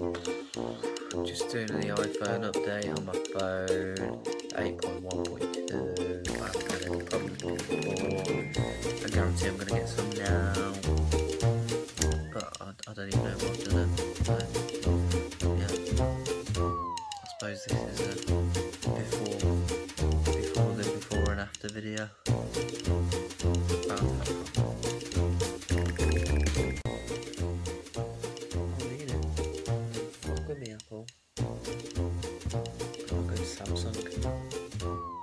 Just doing the iPhone update on my phone, 8.1.2. I guarantee I'm going to get some now. But I, I don't even know what to do. Yeah. I suppose this is a before, before the before and after video. Apple, Google, Samsung.